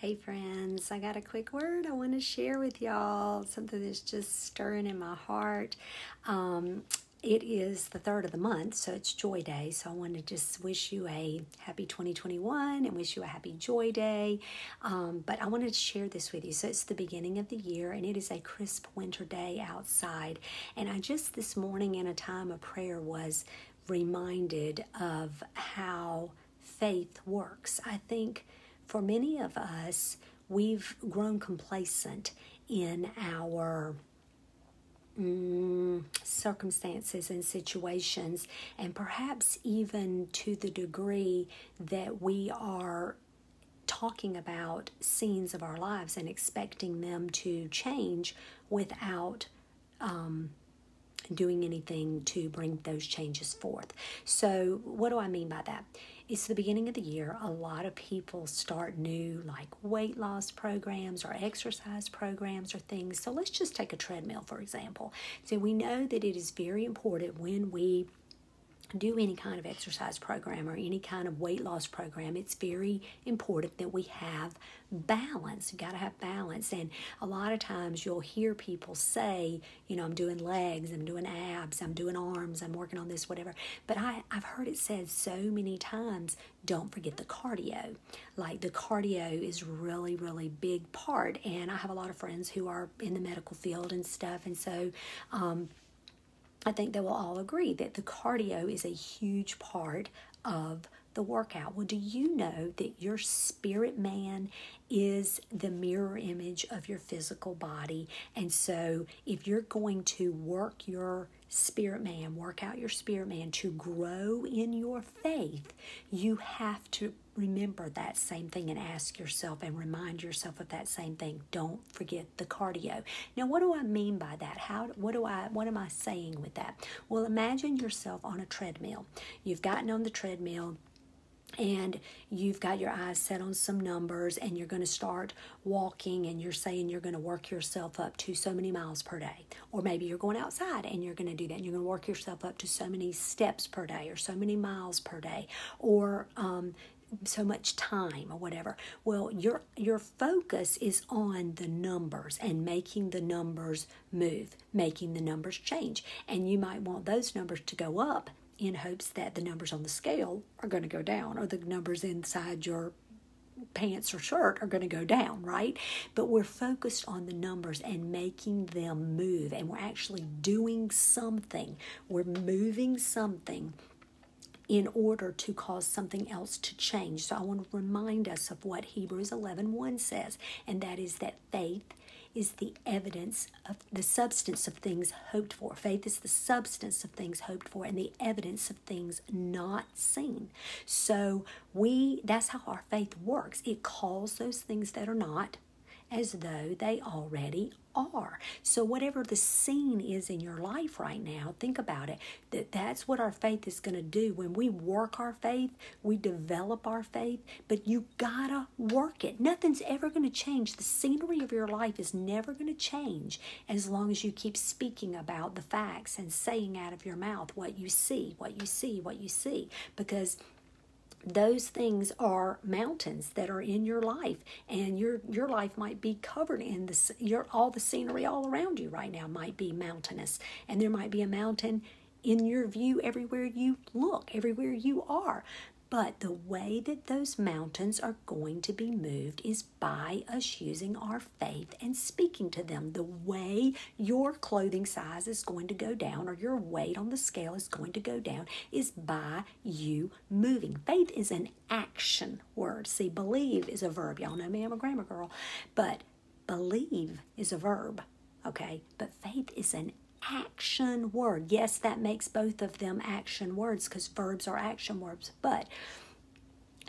Hey, friends, I got a quick word I want to share with y'all, something that's just stirring in my heart. Um, it is the third of the month, so it's Joy Day. So I want to just wish you a happy 2021 and wish you a happy Joy Day. Um, but I wanted to share this with you. So it's the beginning of the year, and it is a crisp winter day outside. And I just this morning in a time of prayer was reminded of how faith works. I think for many of us, we've grown complacent in our mm, circumstances and situations, and perhaps even to the degree that we are talking about scenes of our lives and expecting them to change without um, doing anything to bring those changes forth. So, what do I mean by that? it's the beginning of the year. A lot of people start new, like weight loss programs or exercise programs or things. So let's just take a treadmill, for example. So we know that it is very important when we do any kind of exercise program or any kind of weight loss program, it's very important that we have balance. You got to have balance. And a lot of times you'll hear people say, you know, I'm doing legs, I'm doing abs, I'm doing arms, I'm working on this, whatever. But I, I've heard it said so many times, don't forget the cardio. Like the cardio is really, really big part. And I have a lot of friends who are in the medical field and stuff. And so, um, I think they will all agree that the cardio is a huge part of the workout. Well, do you know that your spirit man is the mirror image of your physical body? And so, if you're going to work your spirit man, work out your spirit man to grow in your faith, you have to remember that same thing and ask yourself and remind yourself of that same thing. Don't forget the cardio. Now, what do I mean by that? How what do I what am I saying with that? Well, imagine yourself on a treadmill. You've gotten on the treadmill and you've got your eyes set on some numbers and you're going to start walking and you're saying you're going to work yourself up to so many miles per day or maybe you're going outside and you're going to do that and you're going to work yourself up to so many steps per day or so many miles per day or um, so much time or whatever well your your focus is on the numbers and making the numbers move making the numbers change and you might want those numbers to go up in hopes that the numbers on the scale are going to go down or the numbers inside your pants or shirt are going to go down, right? But we're focused on the numbers and making them move, and we're actually doing something. We're moving something in order to cause something else to change. So I want to remind us of what Hebrews 11 1 says, and that is that faith is the evidence of the substance of things hoped for. Faith is the substance of things hoped for and the evidence of things not seen. So we that's how our faith works. It calls those things that are not as though they already are. So whatever the scene is in your life right now, think about it. That that's what our faith is going to do. When we work our faith, we develop our faith, but you got to work it. Nothing's ever going to change. The scenery of your life is never going to change as long as you keep speaking about the facts and saying out of your mouth what you see, what you see, what you see because those things are mountains that are in your life and your your life might be covered in this your all the scenery all around you right now might be mountainous and there might be a mountain in your view everywhere you look everywhere you are but the way that those mountains are going to be moved is by us using our faith and speaking to them. The way your clothing size is going to go down or your weight on the scale is going to go down is by you moving. Faith is an action word. See, believe is a verb. Y'all know me, I'm a grammar girl. But believe is a verb, okay? But faith is an action word. Yes, that makes both of them action words because verbs are action words, but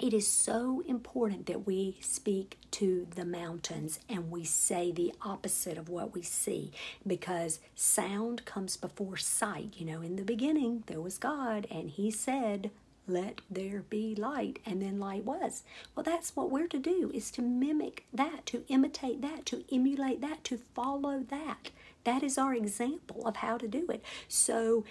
it is so important that we speak to the mountains and we say the opposite of what we see because sound comes before sight. You know, in the beginning, there was God, and He said, let there be light and then light was well that's what we're to do is to mimic that to imitate that to emulate that to follow that that is our example of how to do it. So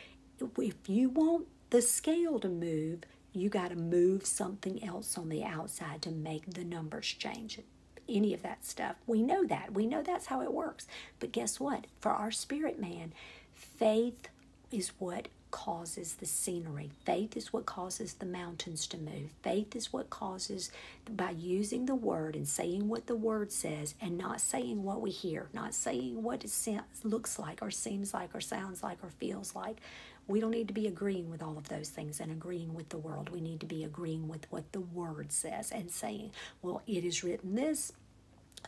if you want the scale to move, you got to move something else on the outside to make the numbers change. any of that stuff. We know that. We know that's how it works. But guess what? For our spirit man, faith is what causes the scenery. Faith is what causes the mountains to move. Faith is what causes, by using the word and saying what the word says and not saying what we hear, not saying what it looks like or seems like or sounds like or feels like. We don't need to be agreeing with all of those things and agreeing with the world. We need to be agreeing with what the word says and saying, well, it is written this,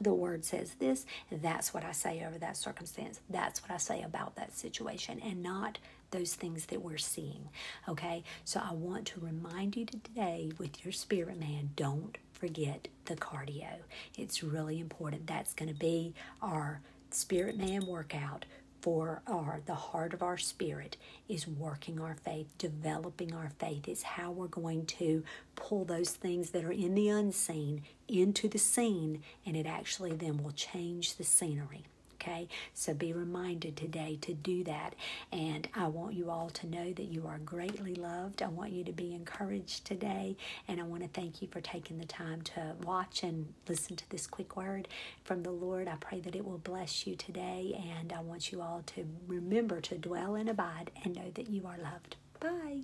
the word says this, that's what I say over that circumstance. That's what I say about that situation, and not those things that we're seeing. Okay, so I want to remind you today with your spirit man, don't forget the cardio. It's really important. That's going to be our spirit man workout for our the heart of our spirit is working our faith developing our faith. Is how we're going to pull those things that are in the unseen into the seen and it actually then will change the scenery Okay, so be reminded today to do that. And I want you all to know that you are greatly loved. I want you to be encouraged today. And I want to thank you for taking the time to watch and listen to this quick word from the Lord. I pray that it will bless you today. And I want you all to remember to dwell and abide and know that you are loved. Bye.